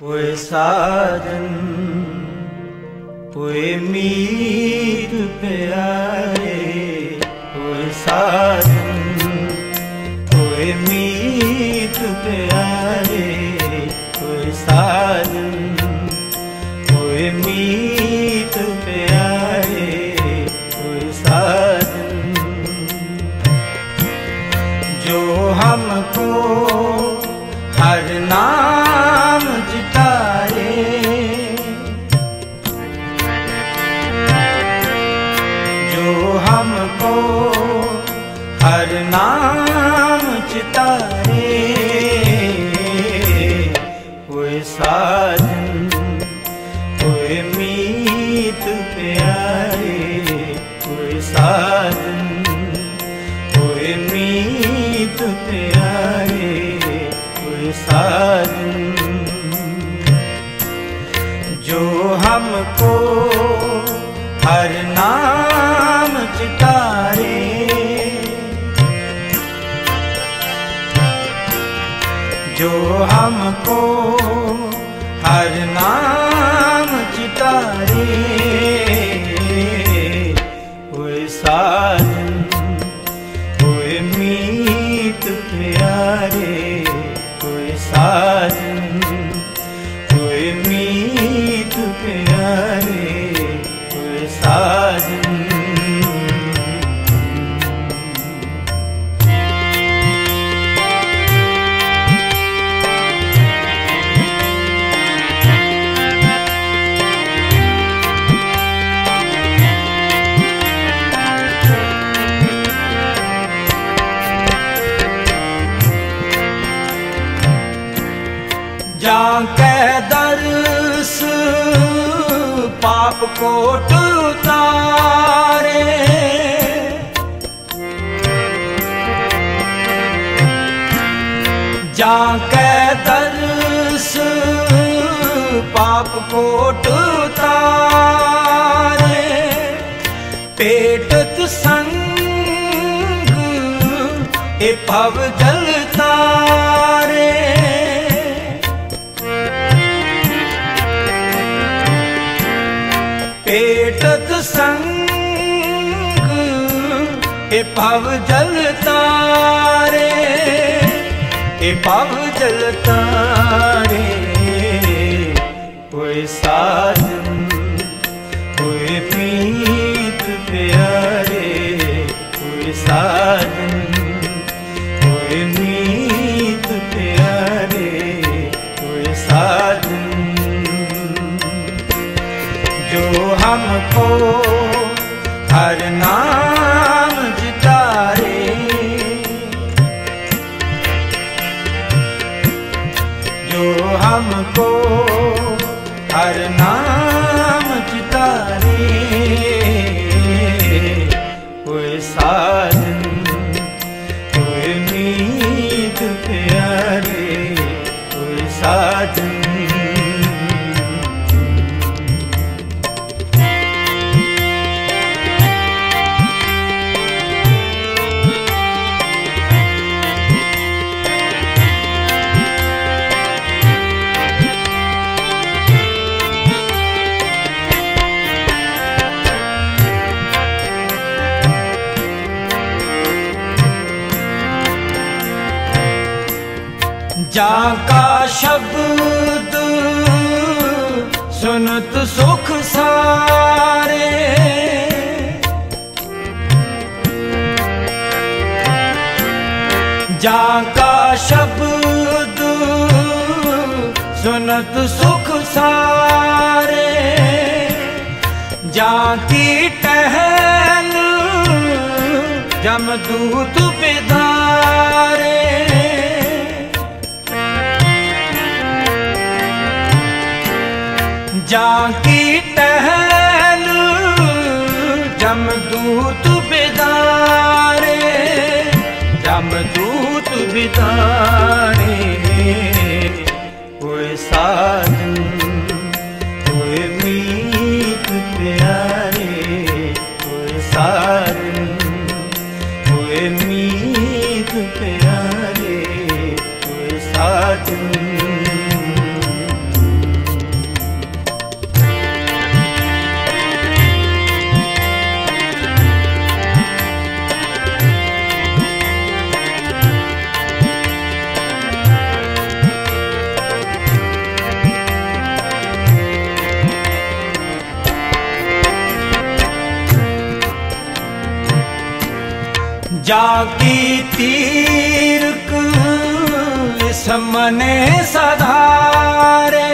ਕੋਈ ਸਾਜਨ ਕੋਈ ਮੀਤ ਪਿਆਰੇ ਕੋਈ ਸਾਜਨ ਕੋਈ ਮੀਤ ਪਿਆਰੇ ਕੋਈ ਸਾਜਨ। ਕੋਟ ਉਤਾਰੇ। ਜਾਂ ਕੈ ਪਾਪ ਕੋਟ ਉਤਾਰੇ। ਪੇਟ ਤਸੰਗ ਇਹ ਭਵ ਜਲ पव जल तारे ए पव जल तारे कोई साजन, कोई प्रीत प्यारे, कोई साजन, कोई मीत प्यारे, कोई साजन। जो हमको ਜਾਂ ਕਾ ਸ਼ਬਦ ਸੁਨਤ ਸੁਖ ਸਾਰੇ। ਜਾਂ ਕਾ ਸ਼ਬਦ ਸੁਨਤ ਸੁਖ ਸਾਰੇ। ਜਾਂ ਕੀ ਟਹਿਲ ਜਮ aquí. ਜਾ ਕੀ ਤੀਰਕ ਸਮਨੇ ਸਧਾਰੇ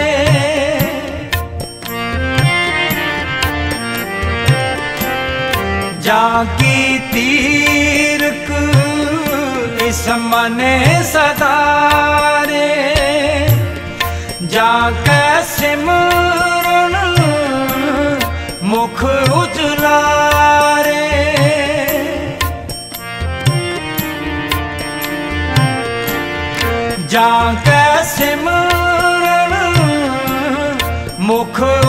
ਜਾ ਕੀ ਤੀਰਕ ਸਮਨੇ ਸਧਾਰੇ ਜਾ ਕੈ ਸਿਮਰਨ ਮੁਖ ਉਜਲਾਰ could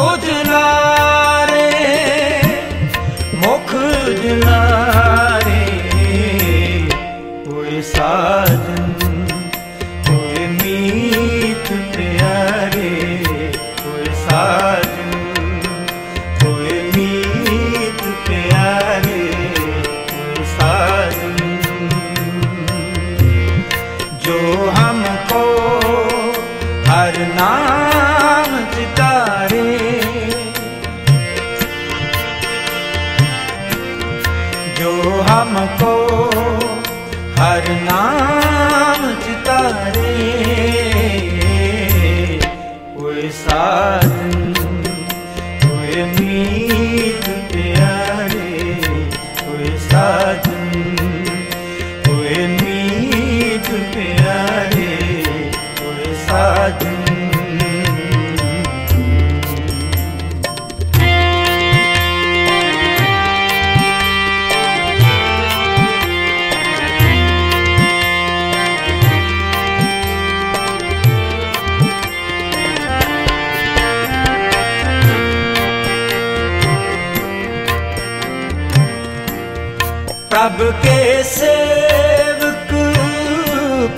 ਪ੍ਰਭ ਕੇ ਸੇਵਕ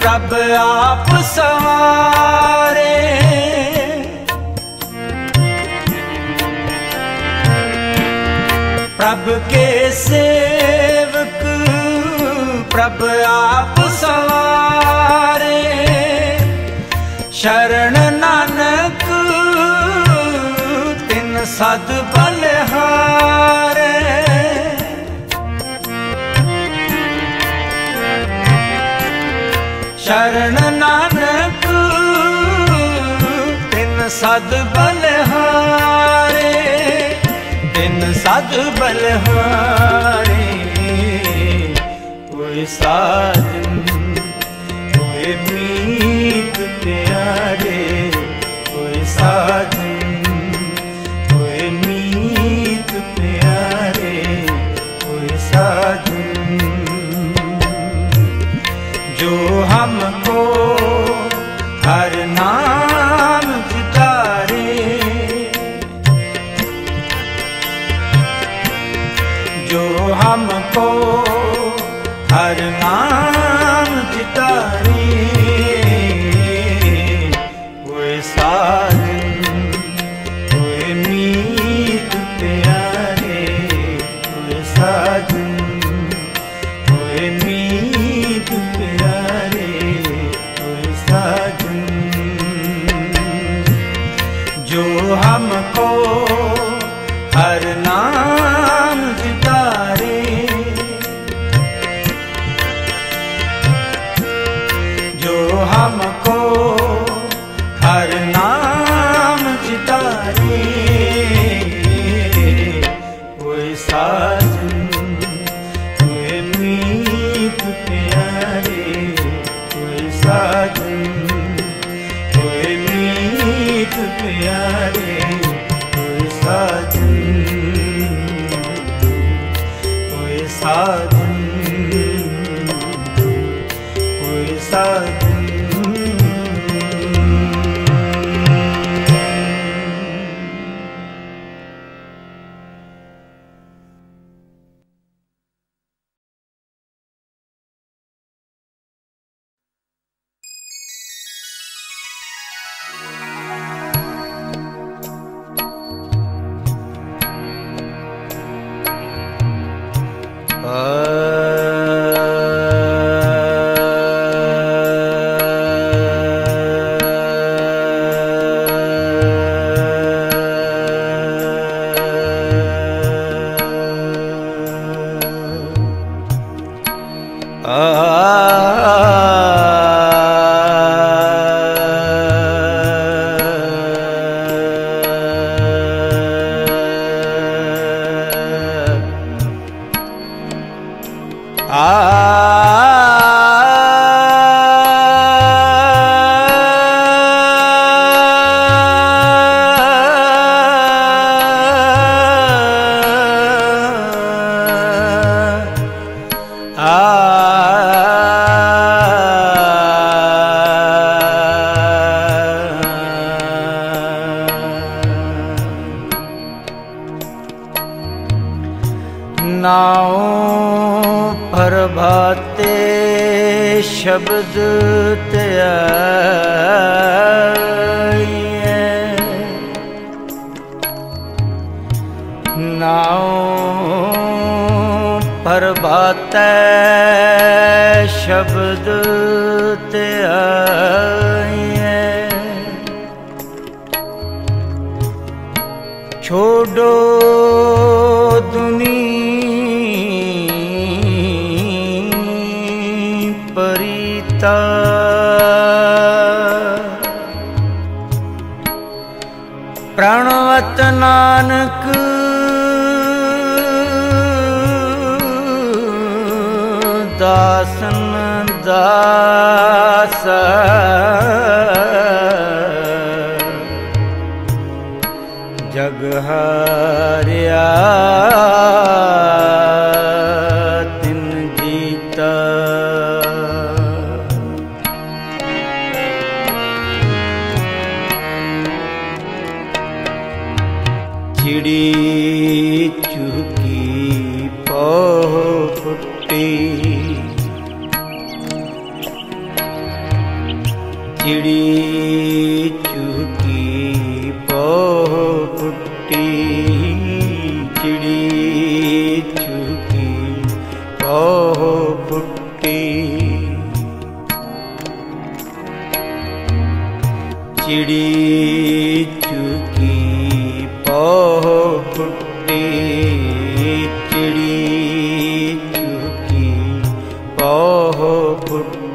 ਪ੍ਰਭ ਆਪ ਸਵਾਰੇ ਪ੍ਰਭ ਕੇ ਸੇਵਕ ਪ੍ਰਭ ਆਪ ਸਵਾਰੇ ਸ਼ਰਨ ਨਾਨਕ ਤਿੰਨ ਸਦ ਬਲਿਹਾਰ ਸ਼ਰਨ ਨਾਨਕ, ਤਿੰਨ ਸਦ ਬਲਹਾਰੇ, ਤਿੰਨ ਸਦ ਬਲਹਾਰੇ। ਕੋਈ ਸਾਜਨ, ਕੋਈ ਪ੍ਰੀਤ ਪਿਆਰੇ, ਕੋਈ ਸਾਜਨ, ਕੋਈ ਮੀਤ ਪਿਆਰੇ, ਕੋਈ ਸਾਜਨ। amor. ਨਾਉ ਪ੍ਰਭਾਤੇ ਸ਼ਬਦ ਧਿਆਈਐ ਨਾਉ ਪ੍ਰਭਾਤੇ ਸ਼ਬਦ ਧਿਆਈਐ ਛੋਡੋ ਪ੍ਰਣਵਤ ਨਾਨਕ। ਦਾਸਨ ਦਾਸ। ਜਗ ਹਰਿਆ।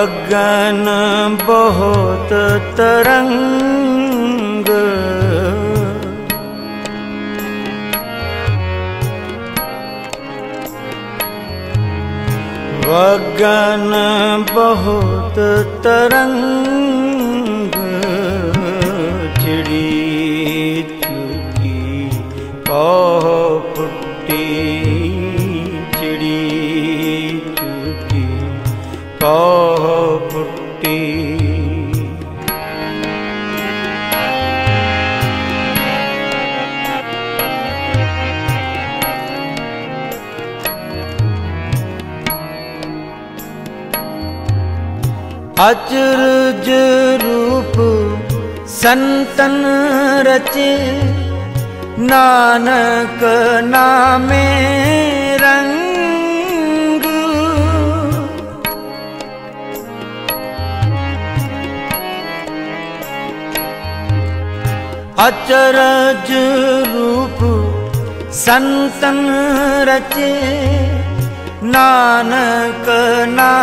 वगन बहुत तरंग। वगन बहुत तरंग अचरज रूप संतन रचे नानक नामे रंग। अचरज रूप संतन रचे नानक नामे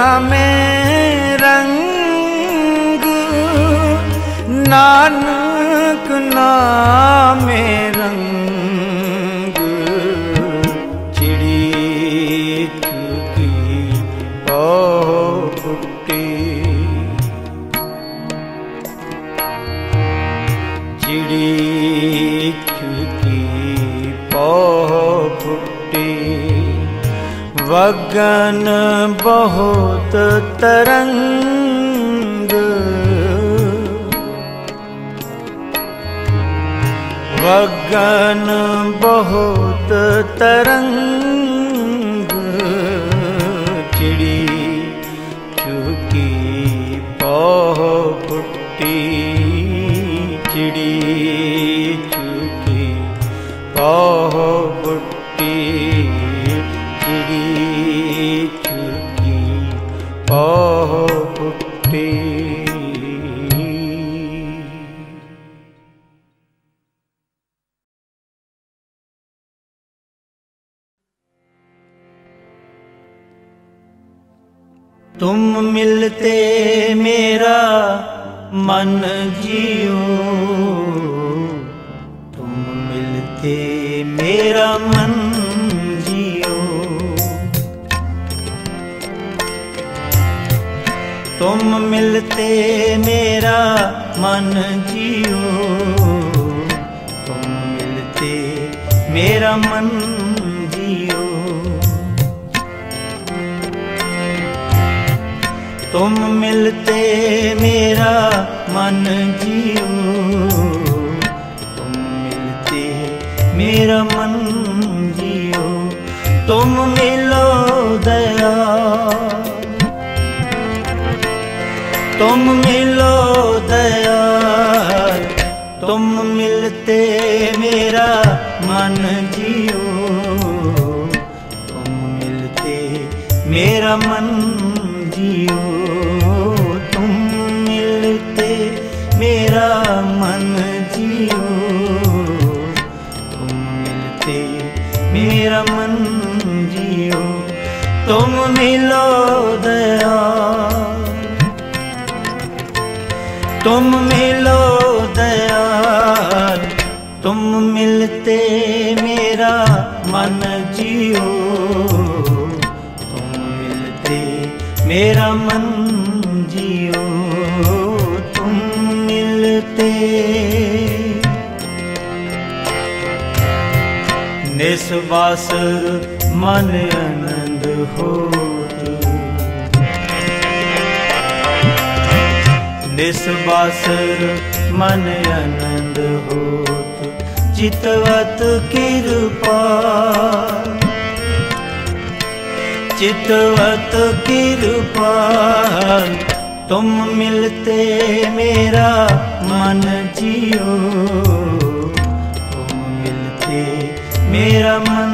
नानक नामे रंग चिड़ी चुकी पहुटी चिड़ी चुकी पहुटी वगन बहुत तरंग वगन बहुत तरंग निस्वासर मन आनंद होत। निस्वासर मन आनंद होत। चितवत कृपा चितवत कृपा तुम मिलते मेरा मन जियो। मेरा मन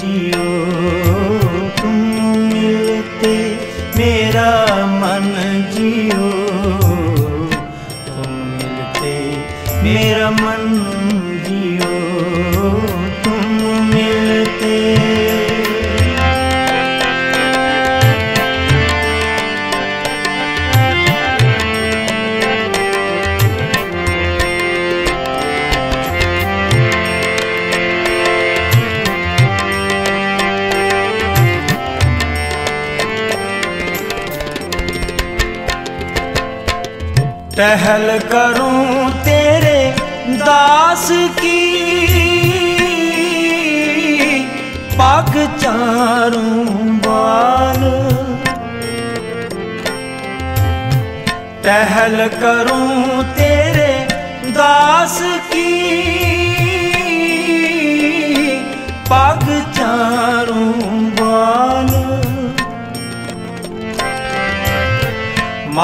जियो। तुम मिलते मेरा मन जियो। तुम मिलते मेरा मन टहल करूं तेरे दास की पग चारूं बाल टहल करूं तेरे दास की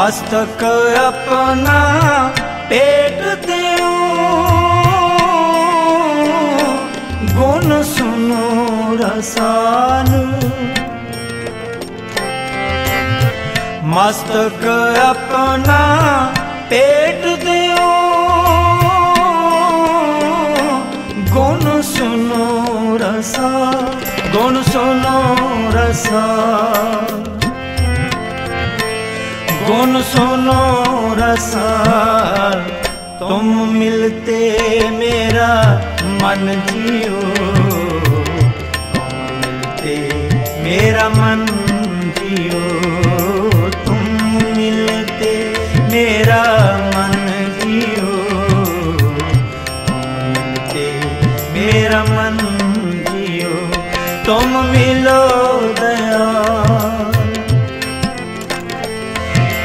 ਮਸਤਕ ਆਪਣਾ ਪੇਟ ਦਿਉ ਗੁਣ ਸੁਨੋ ਰਸਾਨ ਮਸਤਕ ਆਪਣਾ ਪੇਟ ਦਿਉ ਗੁਣ ਸੁਨੋ ਰਸਾ ਗੁਣ ਸੁਨੋ ਰਸਾ गुण सुनो रसार तुम मिलते मेरा मन जियो। तुम मिलते मेरा मन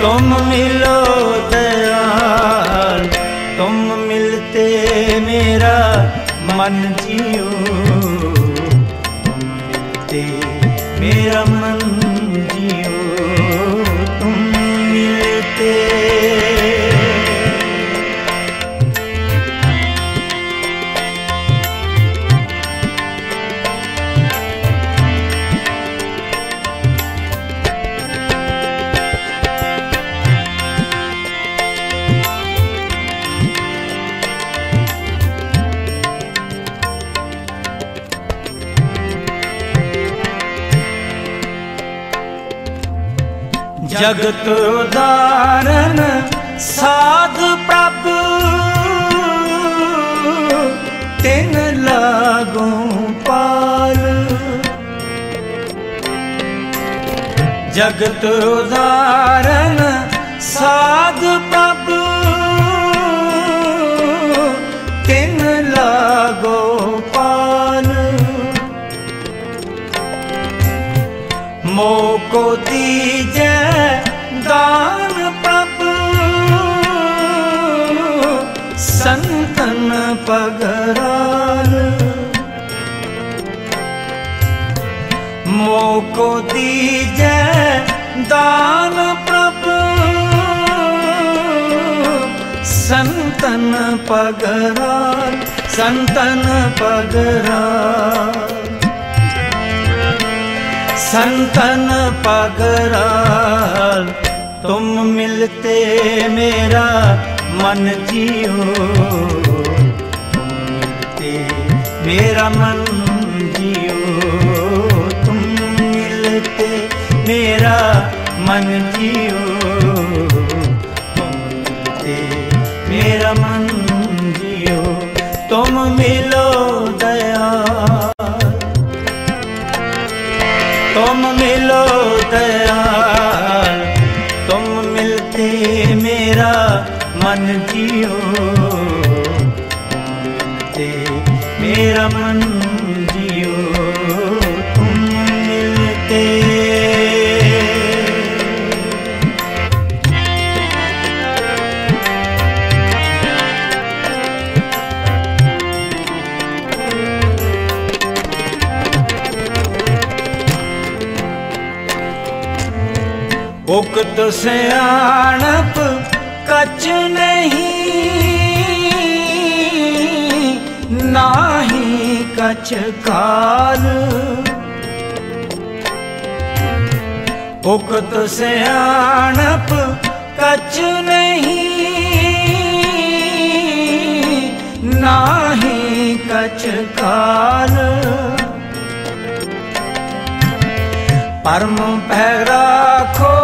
तुम मिलो दयाल तुम मिलते मेरा मन जियो। ਜਗਤ ਉਦਾਰਨ ਸਾਧ ਪ੍ਰਭ। ਤਿਨ ਲਾਗੂ ਪਾਲ। ਜਗਤ ਉਦਾਰਨ ਸਾਧ ਪ੍ਰਭ। को दीजे दान प्रभु संतन पगरार मोको दीजे दान प्रभु संतन पगरार संतन पगरार संतन पगराल, तुम मिलते मेरा मन जियो। तुम मिलते मेरा मन जियो। तुम मिलते मेरा मन जियो। तो सियाणप कच नहीं ना ही कच काल। उकत सियाणप कच नहीं ना ही कच काल। परम भैराखो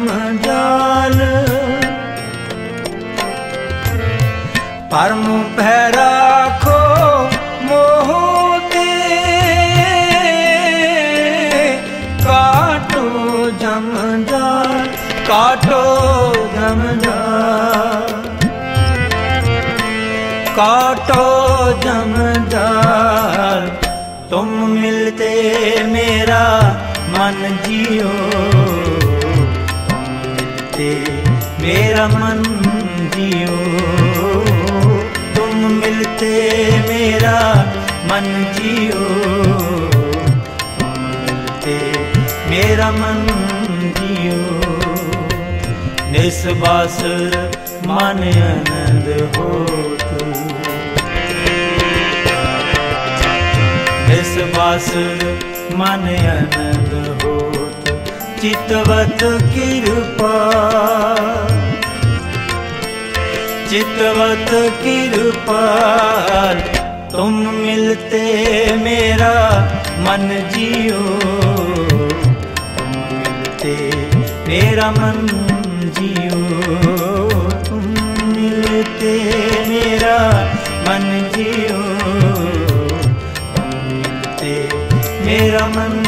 कर्म जाल परम भै राखो मोहते। काटो जम काटो जम काटो जम जाल तुम मिलते मेरा मन जियो। मिलते मेरा मन जियो। तुम मिलते मेरा मन जियो। तुम मिलते मेरा मन जियो। निस्बासुर मन आनंद होत निस्बासुर मन आनंद होत चितवत कृपा। चितवत कृपाल तुम मिलते मेरा मन जियो। तुम मिलते मेरा मन जियो। तुम मिलते मेरा मन जियो। तुम मिलते मेरा मन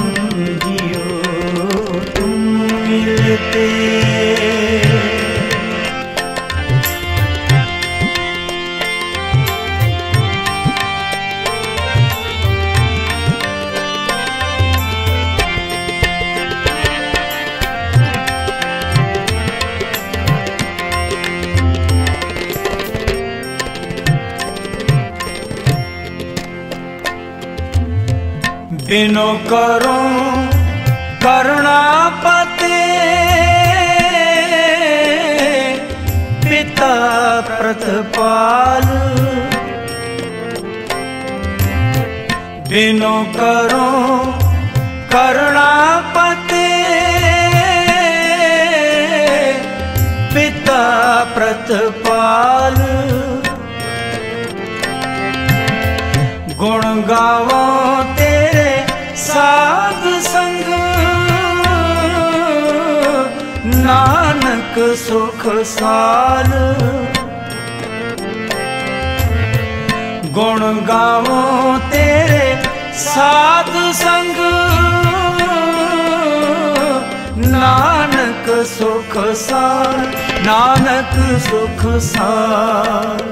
ਬਿਨੋ ਕਰੋ ਕਰਣਾ ਪ੍ਰਤਪਾਲ। ਬਿਨੋ ਕਰੋ ਕਰਣਾ ਪਤੇ ਪਿਤਾ ਪ੍ਰਤਪਾਲ। ਗੁਣ ਗਾਵ ਨਾਨਕ ਸੁਖ ਸਾਲ ਗੁਣ ਗਾਵੋ ਤੇਰੇ ਸਾਧ ਸੰਗ। ਨਾਨਕ ਸੁਖ ਸਾਲ ਨਾਨਕ ਸੁਖ ਸਾਲ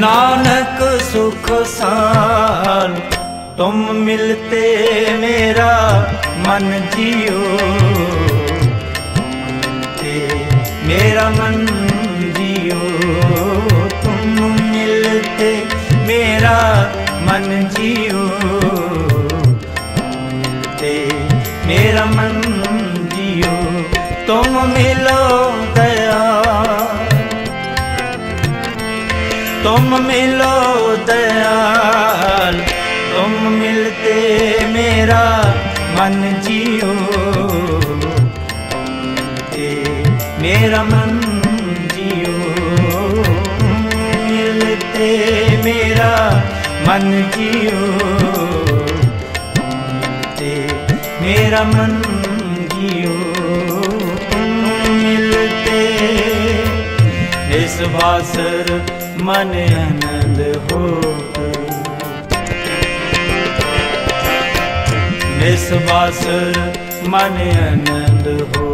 ਨਾਨਕ ਸੁਖ ਸਾਲ ਤੁਮ ਮਿਲਤੇ ਮੇਰਾ ਮਨ ਜੀਓ। मेरा मन जियो, तुम मिलते मेरा मन जियो। मिलते मेरा मन जियो, तुम मिलो दया। तुम मिलो दयाल, तुम मिलते मेरा मन जियो। मेरा जियो। मिलते मेरा मन जियो। मिलते मेरा मन जियो। मिलते इस बासर मन आनंद हो। निस्वासर मन आनंद हो।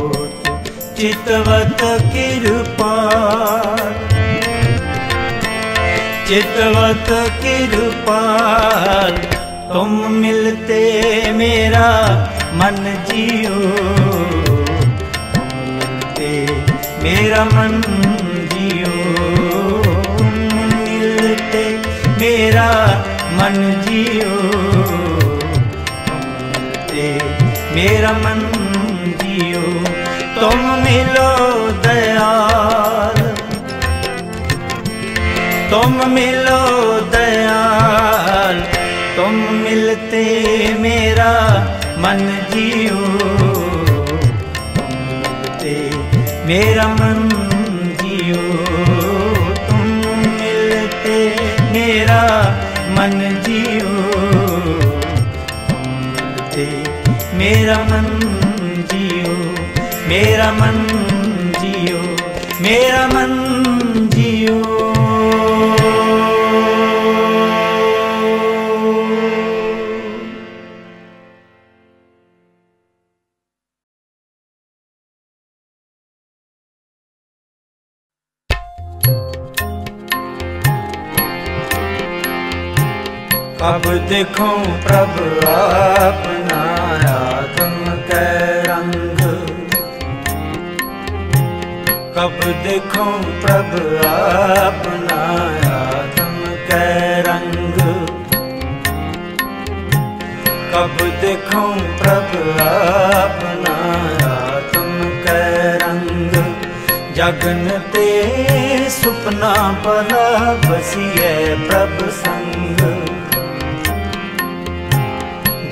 चितवत कृपा। चितवत कृपाल तुम मिलते मेरा मन जियो। मिलते मेरा मन जियो। मिलते मेरा मन जियो। मिलते मेरा मन जियो। तुम मिलो दयाल। तुम मिलो दयाल। तुम मिलते मेरा मन जियो। मिलते मेरा मन जियो। तुम मिलते मेरा मन मेरा मन जियो मेरा मन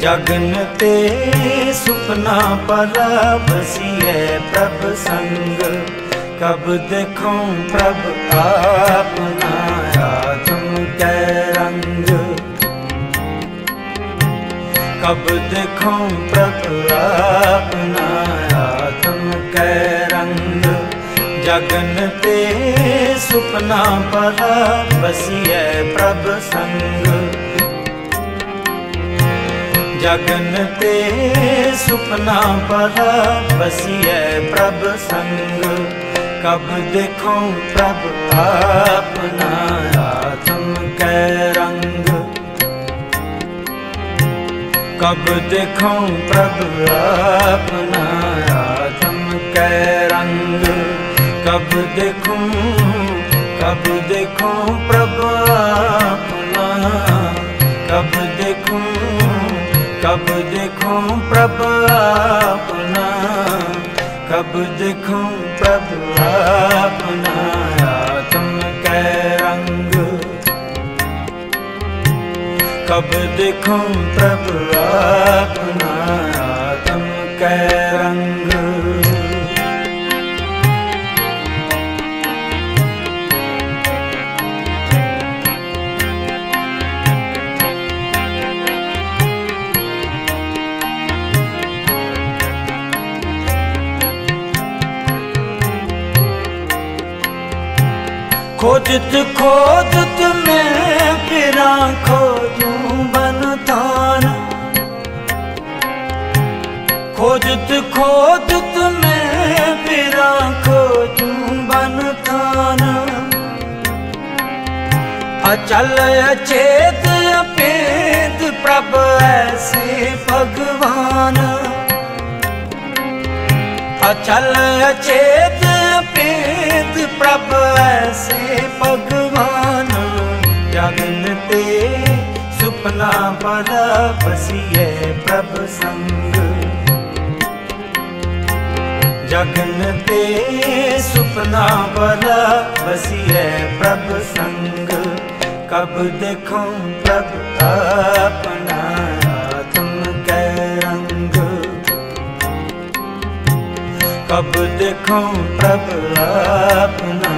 जगन ते सुपना पला बसिए प्रभ संग। कब देखो प्रभ अपना आत्म के रंग। कब देखो प्रभ अपना आत्म के रंग। जगन ते सुपना पला बसिए प्रभ संग। जगन ते सुपना पला बसिए प्रभ संग। कब देखो प्रभ अपना आत्म के रंग। कब देखो प्रभ अपना आत्म के रंग। कब देखूँ कब देखूँ प्रभ अपना। कब कब देखूँ प्रभ अपना? कब देखूँ प्रभ अपना? आत्म रंग। कब देखूँ प्रभ अपना? आत्म के खोजत खोजत मैं फिरा खोजूं बन थान खोजत खोजत मैं फिरा खोजूं बन थान अचल अचेत अपेत प्रभ ऐसे भगवान अचल अचेत अपेत प्रभ ऐसे भगवान जगन ते सुपना बड़ा बसिए प्रभ संग। जगन ते सुपना बड़ा बसिए प्रभ संग। कब देखूँ प्रभ अपना कब देखूँ प्रभ अपना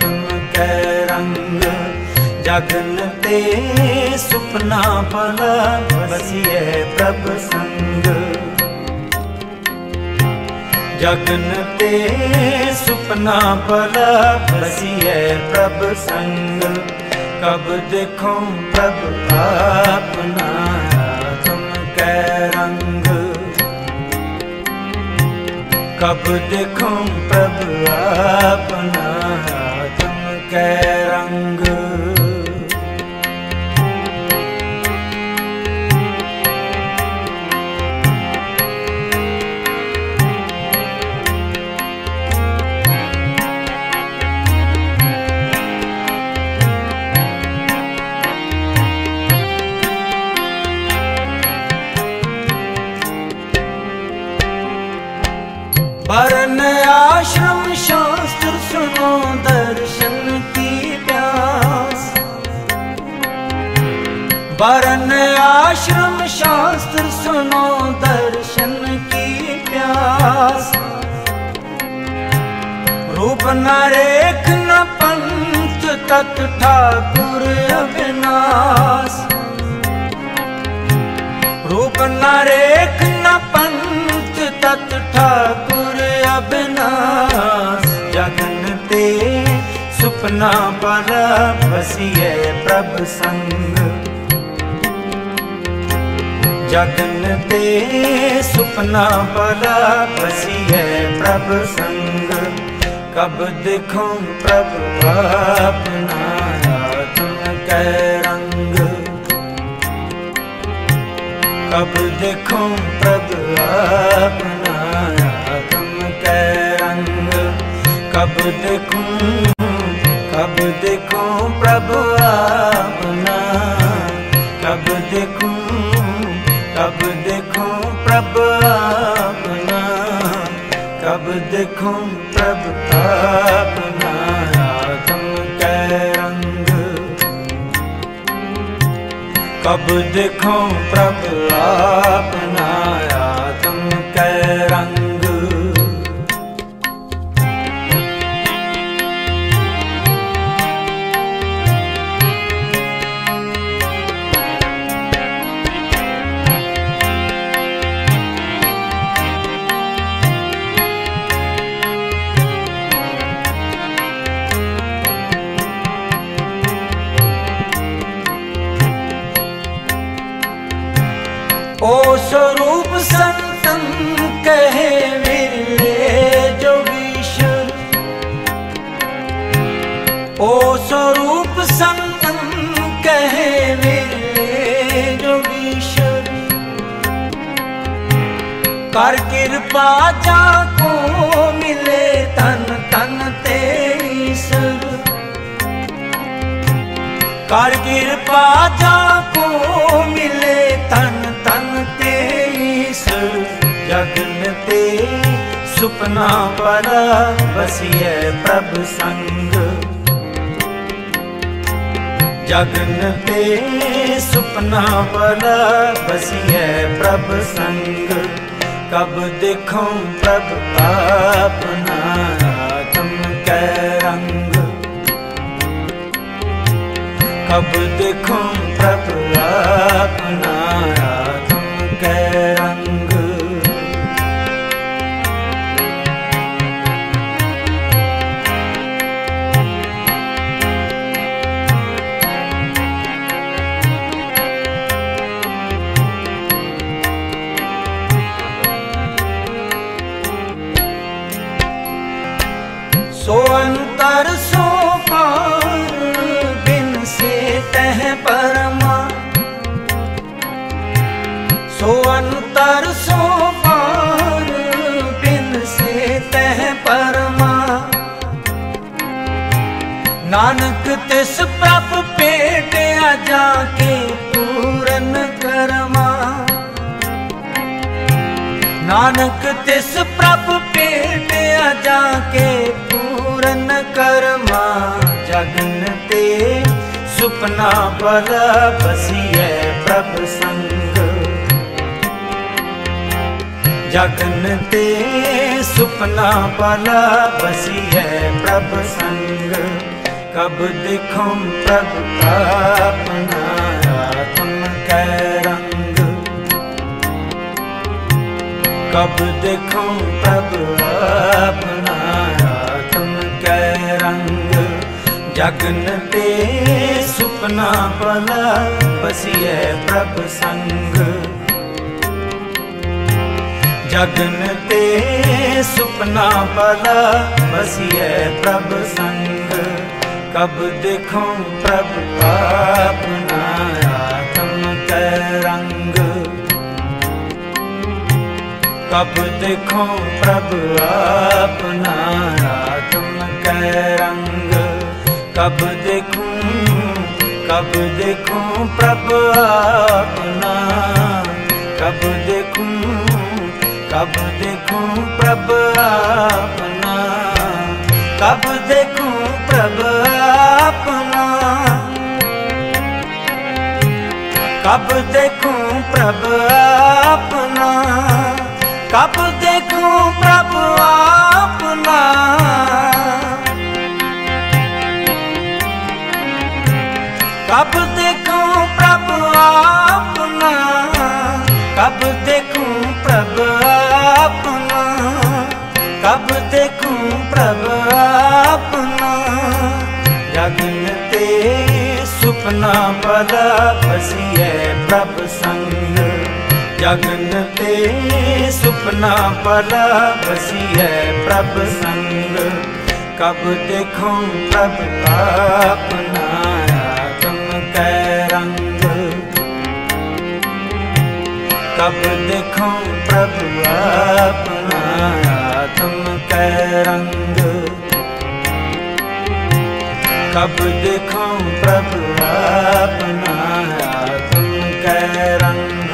तुम कै रंग जगन ते सुपना भला बसिए प्रभ संग। जगन ते सुपना भला बसिए प्रभ संग। कब देखूँ प्रभ अपना तुम कै रंग कब देखूं प्रभ अपना तुम कै रंग आश्रम शास्त्र सुनो, दर्शन की प्यास। वरण आश्रम शास्त्र सुनो, दर्शन की प्यास। रूप न रेख न पंथ तत् ठाकुर अविनाश। रूप न रेख न पंथ तत् ठाकुर अविनाश जगन ते सुपना पर बसिए प्रभ संग। जगन ते सुपना पर बसिए प्रभ संग। कब देखूँ प्रभ अपना तुम कै रंग। कब देखूँ प्रभ अपना कब देखूं कब देखूं प्रभ अपना कब देखूं कब देखूं प्रभ अपना कब देखूं प्रभ अपना तुम कै रंग कब देखूं प्रभ अपना ओ स्वरूप संतन, कहे विरले जोगीश्वर। ओ स्वरूप संतन, कहे विरले जोगीश्वर। कर कृपा जाको मिले तन तन ते ईश्वर कर कृपा जाको मिले तन ਤਨ ਤੇ ਈਸ ਜਗਨ ਤੇ ਸੁਪਨਾ ਪਰਾ ਵਸਿਐ ਪ੍ਰਭ ਸੰਗ। ਜਗਨ ਤੇ ਸੁਪਨਾ ਪਰਾ ਵਸਿਐ ਪ੍ਰਭ ਸੰਗ। ਕਬ ਦੇਖਉ ਪ੍ਰਭ ਆਪਨਾ ਆਤਮ ਕੈ ਰੰਗ। ਕਬ ਦੇਖਉ ਪ੍ਰਭ ਆਪ है ਨਾਨਕ ਤਿਸ ਪ੍ਰਭ ਭੇਟਿਆ ਜਾ ਕੇ ਪੂਰਨ ਕਰਮਾ ਨਾਨਕ ਤਿਸ ਪ੍ਰਭ ਭੇਟਿਆ ਜਾ ਕੇ ਪੂਰਨ ਕਰਮਾ ਜਗਨ ਤੇ ਸੁਪਨਾ ਬਲ ਬਸੀਏ ਪ੍ਰਭ ਸੰਗ ਜਗਨ ਤੇ ਸੁਪਨਾ ਬਲ ਬਸੀਏ ਪ੍ਰਭ ਸੰਗ कब देखो प्रभु का अपना आत्म कै रंग कब देखो प्रभु अपना आत्म कै रंग जगन ते सुपना पला बसिए प्रभ संग जगन ते सुपना पला बसिए प्रभ संग ਕਬ ਦੇਖਾਂ ਪ੍ਰਭ ਆਪਣਾ ਆਤਮ ਕੈ ਰੰਗ ਕਬ ਦੇਖਾਂ ਪ੍ਰਭ ਆਪਣਾ ਆਤਮ ਕੈ ਰੰਗ ਕਬ ਦੇਖੂੰ ਕਬ ਦੇਖੂੰ ਪ੍ਰਭ ਆਪਣਾ? ਕਬ ਦੇਖੂੰ ਕਬ ਦੇਖੂੰ ਪ੍ਰਭ ਕਬ ਦੇਖੂੰ ਪ੍ਰਭ ਆਪਣਾ। ਕਬ ਦੇਖੂੰ ਪ੍ਰਭ ਆਪਣਾ। ਕਬ ਦੇਖੂੰ ਪ੍ਰਭ ਆਪਣਾ। ਕਬ ਦੇਖੂੰ ਪ੍ਰਭ ਆਪਣਾ। ਕਬ ਦੇਖੂੰ ਪ੍ਰਭ ਆਪਣਾ। ਕਬ ਦੇਖੂੰ ਪ੍ਰਭ ਆਪਣਾ, ਜਗਨ ਤੇ ਸੁਪਨਾ ਪਦਾ ਫਸੀਏ ਪ੍ਰਭ ਸੰਗ। ਜਗਨ ਤੇ ਸੁਪਨਾ ਪਦਾ ਫਸੀਏ ਪ੍ਰਭ ਸੰਗ। ਕਬ ਦੇਖੂੰ ਪ੍ਰਭ ਆਪਣਾ ਆਤਮ ਕੈ ਰੰਗ। ਕਬ ਦੇਖੂੰ ਪ੍ਰਭ ਆਪਣਾ ਆਤਮ ਕੈ ਰੰਗ। कब देखो प्रभु अपना तुम कह रंग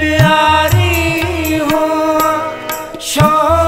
प्यारी हो शौक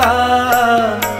माता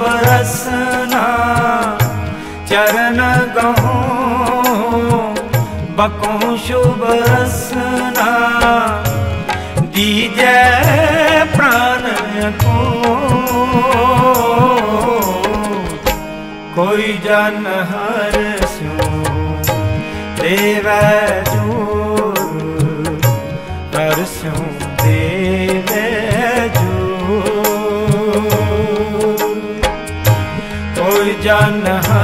बरसना चरण गहो बको शुभ रसना। दीजय प्राण को कोई जन हर सो देवै Nahana.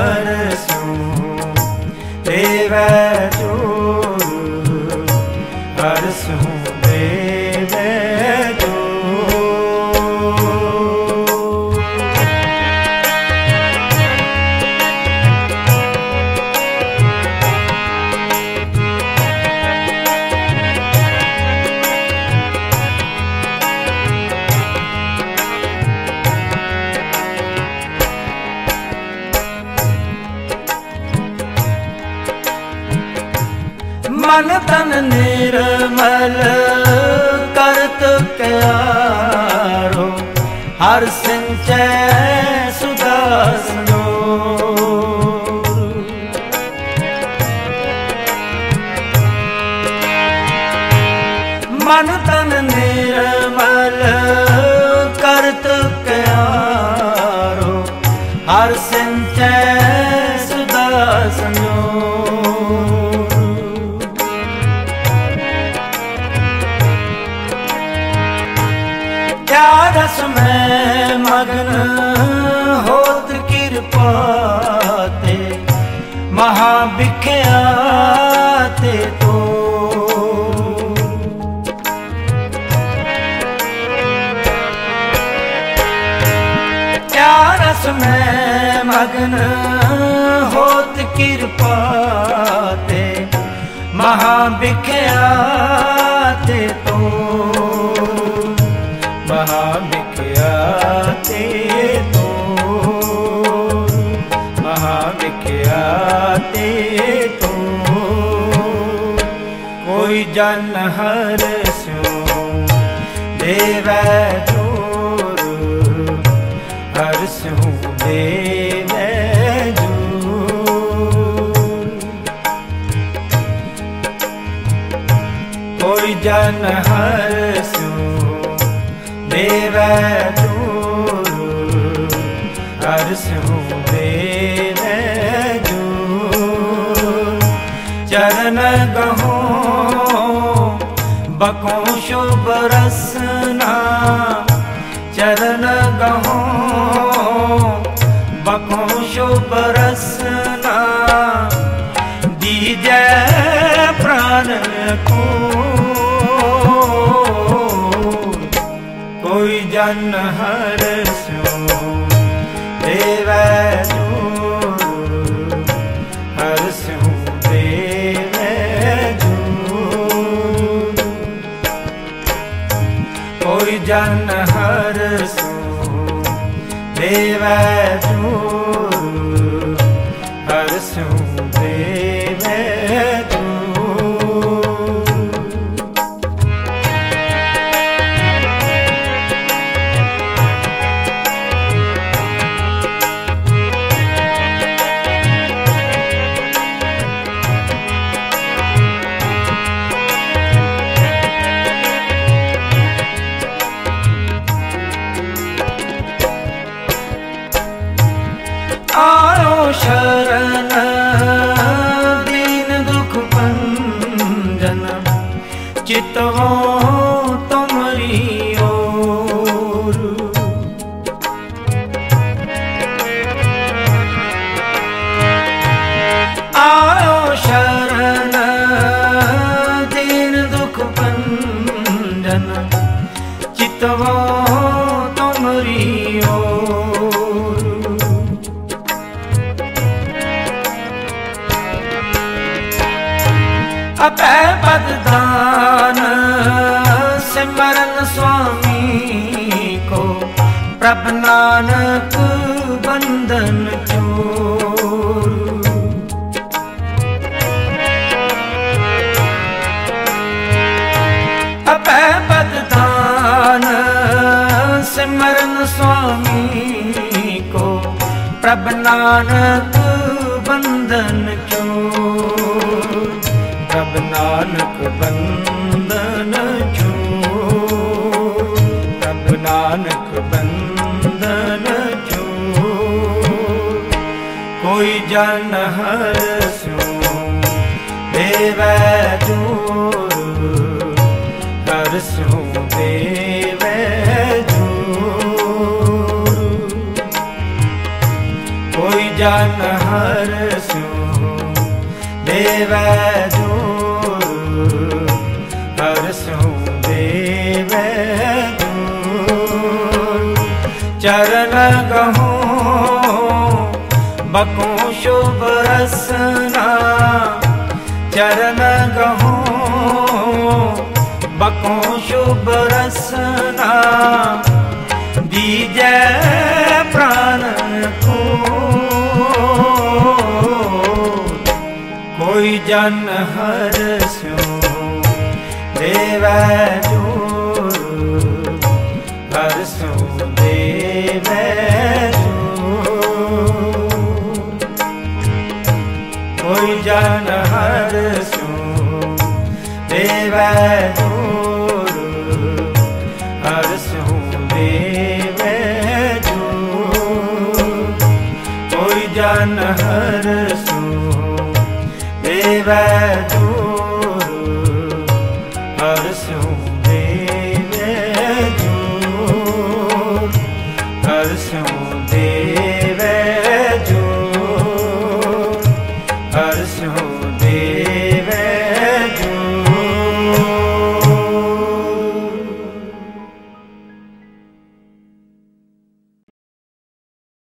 ਜੈ ਸੁਦਾਸ ਨੂਰ ਮਨ ਤਨ ਨਿਰਮਲ ਕਰਤ ਕਿਆਰੋ ਹਰ ਸਿੰਚੈ ਜਨ ਹਰ ਸਿਉ ਦੇਵੈ ਤੋਰ ਹਰ ਸਿਉ ਦੇਵੈ ਜੂ ਕੋਈ ਜਨ ਹਰ ਸਿਉ ਦੇਵੈ जन हर सो देव ਰੱਬ ਨਾਨਕ ਬੰਧਨ ਕਿਉ ਰੱਬ ਨਾਨਕ ਬੰਧਨ ਕਿਉ ਰੱਬ ਨਾਨਕ ਬੰਧਨ ਕਿਉ ਕੋਈ ਜਨ ਹਰ जन हर सो, देव हर देव चरण गहो, बको शुभ रसना। चरण गहो, बको शुभ रसना। दीजय जन हर स्यो देवै